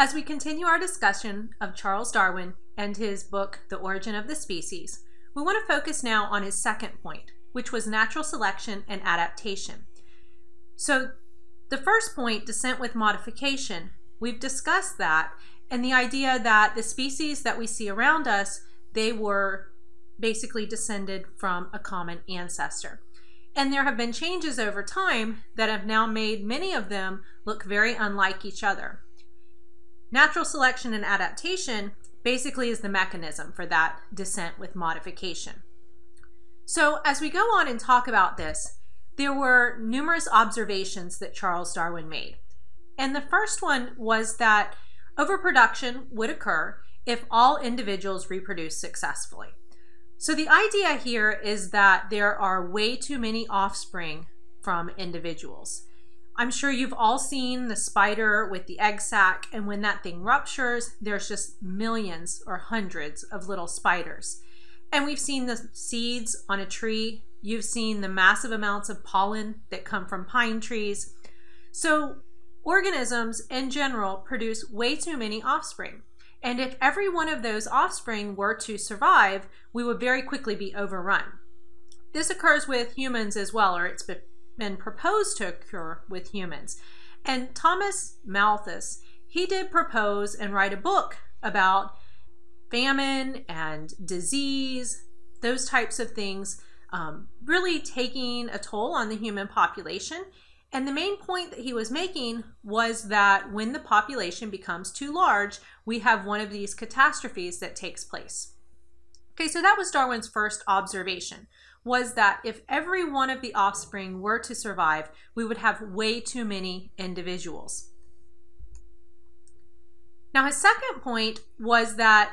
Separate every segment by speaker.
Speaker 1: As we continue our discussion of Charles Darwin and his book, The Origin of the Species, we want to focus now on his second point, which was natural selection and adaptation. So, the first point, descent with modification, we've discussed that, and the idea that the species that we see around us, they were basically descended from a common ancestor. And there have been changes over time that have now made many of them look very unlike each other. Natural selection and adaptation basically is the mechanism for that descent with modification. So, as we go on and talk about this, there were numerous observations that Charles Darwin made. And the first one was that overproduction would occur if all individuals reproduce successfully. So, the idea here is that there are way too many offspring from individuals. I'm sure you've all seen the spider with the egg sac, and when that thing ruptures, there's just millions or hundreds of little spiders. And we've seen the seeds on a tree. You've seen the massive amounts of pollen that come from pine trees. So, organisms in general produce way too many offspring. And if every one of those offspring were to survive, we would very quickly be overrun. This occurs with humans as well, or it's been proposed to occur with humans. And Thomas Malthus, he did propose and write a book about famine and disease, those types of things, um, really taking a toll on the human population. And the main point that he was making was that when the population becomes too large, we have one of these catastrophes that takes place. Okay, so that was Darwin's first observation was that if every one of the offspring were to survive, we would have way too many individuals. Now, his second point was that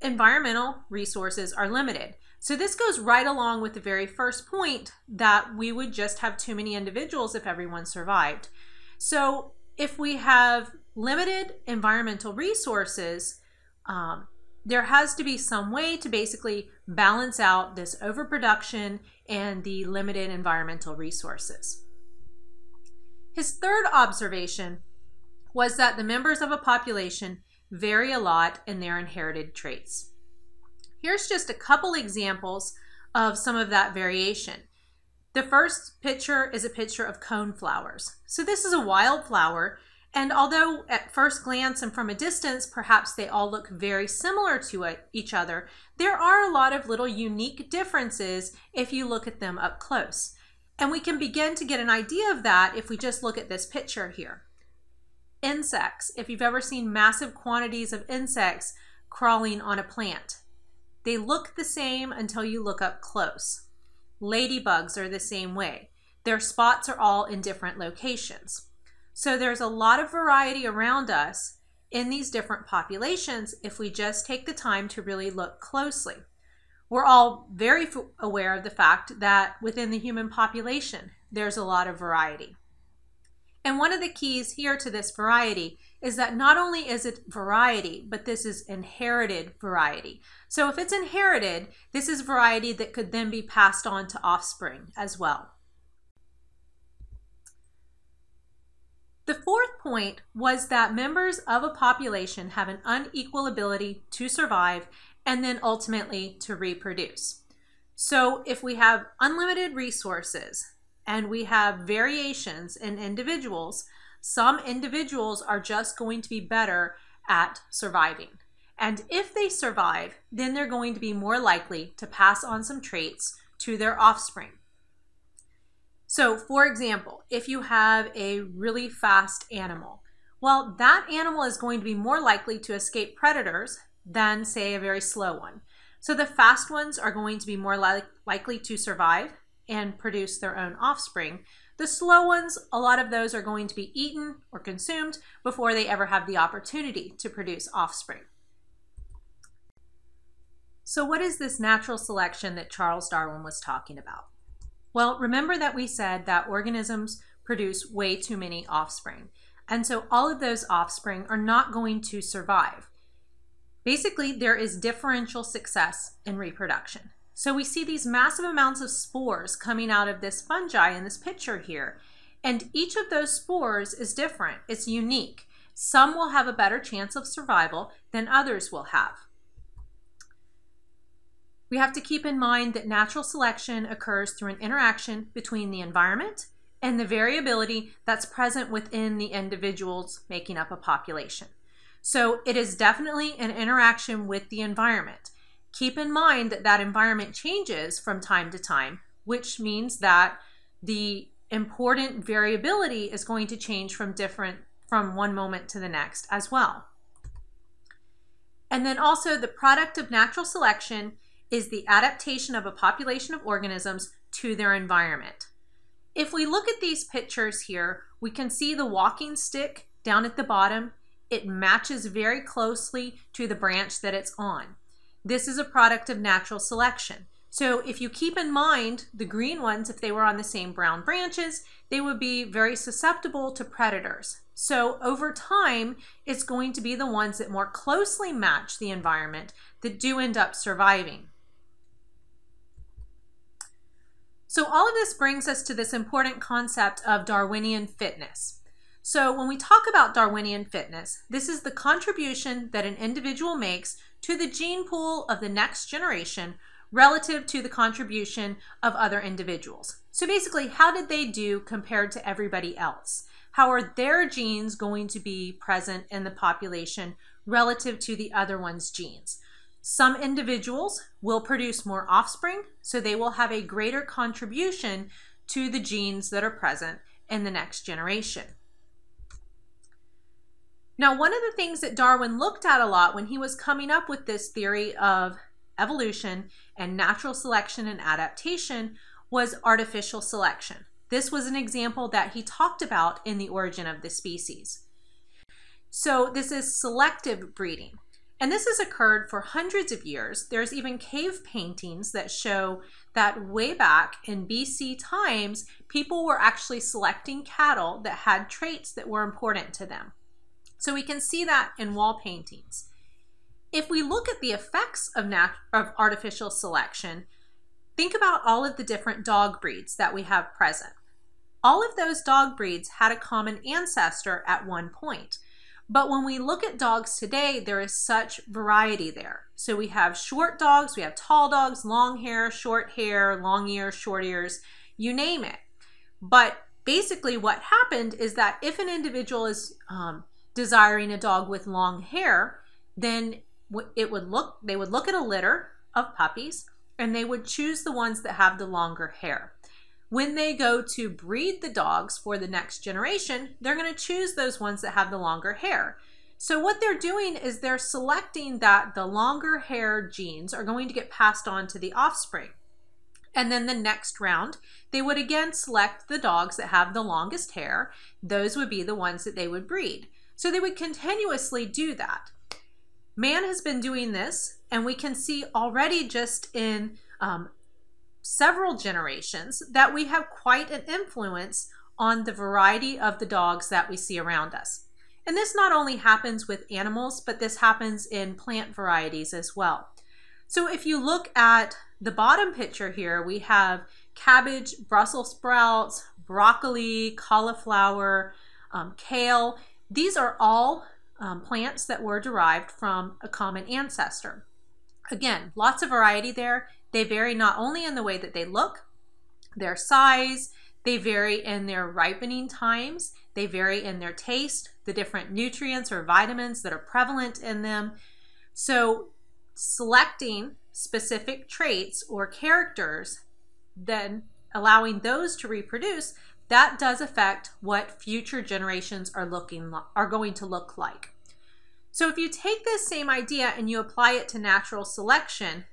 Speaker 1: environmental resources are limited. So, this goes right along with the very first point that we would just have too many individuals if everyone survived. So, if we have limited environmental resources, um, there has to be some way to basically balance out this overproduction and the limited environmental resources. His third observation was that the members of a population vary a lot in their inherited traits. Here's just a couple examples of some of that variation. The first picture is a picture of cone flowers. So this is a wildflower and although at first glance and from a distance, perhaps they all look very similar to each other, there are a lot of little unique differences if you look at them up close. And we can begin to get an idea of that if we just look at this picture here. Insects, if you've ever seen massive quantities of insects crawling on a plant, they look the same until you look up close. Ladybugs are the same way. Their spots are all in different locations. So there's a lot of variety around us in these different populations if we just take the time to really look closely. We're all very aware of the fact that within the human population, there's a lot of variety. And one of the keys here to this variety is that not only is it variety, but this is inherited variety. So if it's inherited, this is variety that could then be passed on to offspring as well. The fourth point was that members of a population have an unequal ability to survive and then ultimately to reproduce. So, if we have unlimited resources and we have variations in individuals, some individuals are just going to be better at surviving. And if they survive, then they're going to be more likely to pass on some traits to their offspring. So, for example, if you have a really fast animal, well, that animal is going to be more likely to escape predators than, say, a very slow one. So, the fast ones are going to be more li- likely to survive and produce their own offspring. The slow ones, a lot of those are going to be eaten or consumed before they ever have the opportunity to produce offspring. So, what is this natural selection that Charles Darwin was talking about? Well, remember that we said that organisms produce way too many offspring. And so all of those offspring are not going to survive. Basically, there is differential success in reproduction. So we see these massive amounts of spores coming out of this fungi in this picture here. And each of those spores is different, it's unique. Some will have a better chance of survival than others will have. We have to keep in mind that natural selection occurs through an interaction between the environment and the variability that's present within the individuals making up a population. So it is definitely an interaction with the environment. Keep in mind that that environment changes from time to time, which means that the important variability is going to change from different from one moment to the next as well. And then also the product of natural selection is the adaptation of a population of organisms to their environment. If we look at these pictures here, we can see the walking stick down at the bottom. It matches very closely to the branch that it's on. This is a product of natural selection. So if you keep in mind the green ones, if they were on the same brown branches, they would be very susceptible to predators. So over time, it's going to be the ones that more closely match the environment that do end up surviving. So all of this brings us to this important concept of Darwinian fitness. So when we talk about Darwinian fitness, this is the contribution that an individual makes to the gene pool of the next generation relative to the contribution of other individuals. So basically, how did they do compared to everybody else? How are their genes going to be present in the population relative to the other one's genes? Some individuals will produce more offspring, so they will have a greater contribution to the genes that are present in the next generation. Now, one of the things that Darwin looked at a lot when he was coming up with this theory of evolution and natural selection and adaptation was artificial selection. This was an example that he talked about in the origin of the species. So, this is selective breeding. And this has occurred for hundreds of years. There's even cave paintings that show that way back in BC times, people were actually selecting cattle that had traits that were important to them. So we can see that in wall paintings. If we look at the effects of, nat- of artificial selection, think about all of the different dog breeds that we have present. All of those dog breeds had a common ancestor at one point. But when we look at dogs today, there is such variety there. So we have short dogs, we have tall dogs, long hair, short hair, long ears, short ears, you name it. But basically, what happened is that if an individual is um, desiring a dog with long hair, then it would look they would look at a litter of puppies and they would choose the ones that have the longer hair when they go to breed the dogs for the next generation, they're going to choose those ones that have the longer hair. So what they're doing is they're selecting that the longer hair genes are going to get passed on to the offspring. And then the next round, they would again select the dogs that have the longest hair. Those would be the ones that they would breed. So they would continuously do that. Man has been doing this, and we can see already just in um, several generations that we have quite an influence on the variety of the dogs that we see around us. And this not only happens with animals, but this happens in plant varieties as well. So if you look at the bottom picture here, we have cabbage, Brussels sprouts, broccoli, cauliflower, um, kale. These are all um, plants that were derived from a common ancestor. Again, lots of variety there, they vary not only in the way that they look, their size, they vary in their ripening times, they vary in their taste, the different nutrients or vitamins that are prevalent in them. So, selecting specific traits or characters, then allowing those to reproduce, that does affect what future generations are looking are going to look like. So if you take this same idea and you apply it to natural selection,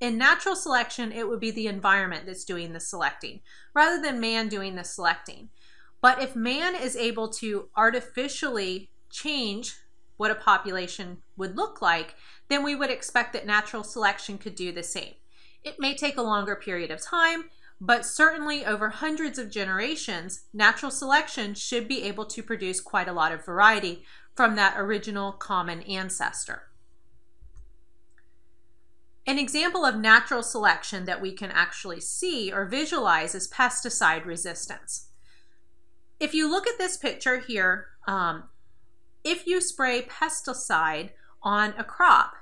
Speaker 1: in natural selection, it would be the environment that's doing the selecting rather than man doing the selecting. But if man is able to artificially change what a population would look like, then we would expect that natural selection could do the same. It may take a longer period of time, but certainly over hundreds of generations, natural selection should be able to produce quite a lot of variety from that original common ancestor. An example of natural selection that we can actually see or visualize is pesticide resistance. If you look at this picture here, um, if you spray pesticide on a crop,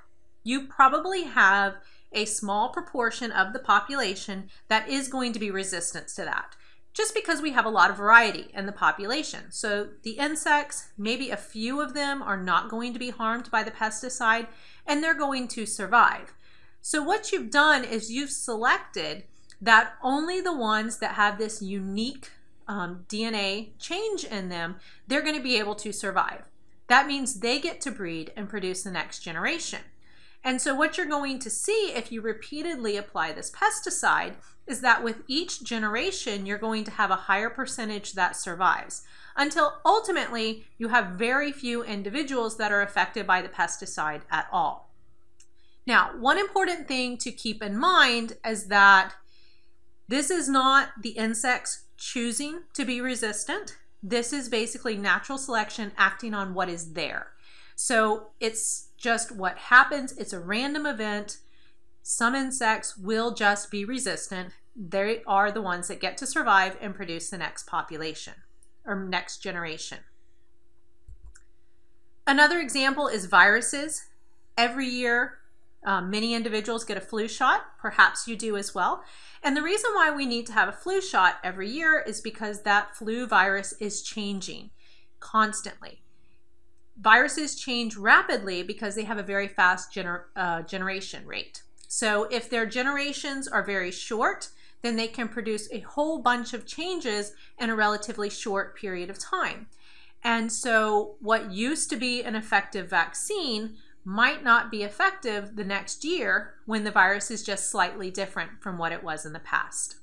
Speaker 1: you probably have a small proportion of the population that is going to be resistant to that just because we have a lot of variety in the population. So the insects, maybe a few of them are not going to be harmed by the pesticide and they're going to survive. So what you've done is you've selected that only the ones that have this unique um, DNA change in them, they're going to be able to survive. That means they get to breed and produce the next generation. And so, what you're going to see if you repeatedly apply this pesticide is that with each generation, you're going to have a higher percentage that survives until ultimately you have very few individuals that are affected by the pesticide at all. Now, one important thing to keep in mind is that this is not the insects choosing to be resistant. This is basically natural selection acting on what is there. So it's just what happens. It's a random event. Some insects will just be resistant. They are the ones that get to survive and produce the next population or next generation. Another example is viruses. Every year, um, many individuals get a flu shot. Perhaps you do as well. And the reason why we need to have a flu shot every year is because that flu virus is changing constantly viruses change rapidly because they have a very fast gener- uh, generation rate. So if their generations are very short, then they can produce a whole bunch of changes in a relatively short period of time. And so what used to be an effective vaccine might not be effective the next year when the virus is just slightly different from what it was in the past.